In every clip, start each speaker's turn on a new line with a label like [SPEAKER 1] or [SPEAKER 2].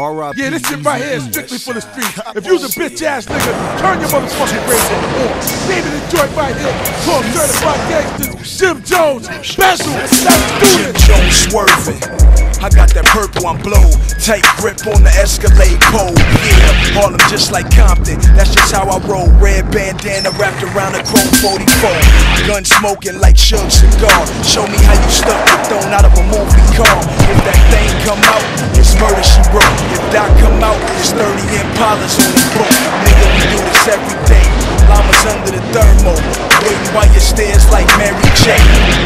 [SPEAKER 1] R.I.P.
[SPEAKER 2] Yeah, this shit right here is strictly for the streets. If you's a bitch ass nigga, turn your motherfucking radio on. Of the joint right here called Certified Gangsters, Jim Jones, Special. Let's do
[SPEAKER 3] Jim. Jones swerving. I got that purple, I'm blow. Tight grip on the Escalade pole. Yeah, Harlem just like Compton. That's just how I roll. Red bandana wrapped around a chrome 44. Gun smoking like Suge cigar. Show me how you stuck with thrown Impalas on the boat. Nigga, we do this every day. Llamas under the thermo. Waiting by your stairs like Mary J.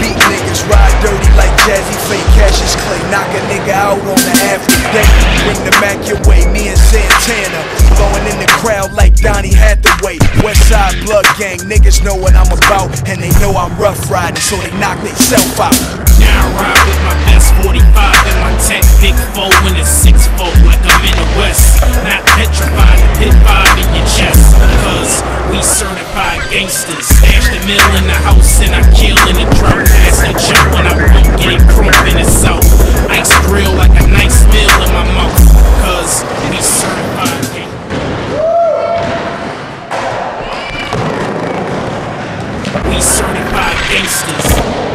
[SPEAKER 3] Beat niggas ride dirty like Jazzy Fake Cassius Clay. Knock a nigga out on the after day. Bring the Mac your way, me and Santana. Blowing in the crowd like Donny Hathaway. Westside Blood Gang, niggas know what I'm about. And they know I'm rough riding, so they knock themselves out.
[SPEAKER 4] Now I ride with my best 45 gangsters. Smash the mill in the house and I kill in the drought. That's the jump when I won't get it crump in the south. Ice grill like a nice meal in my mouth. Cause we certified. We certified gangsters.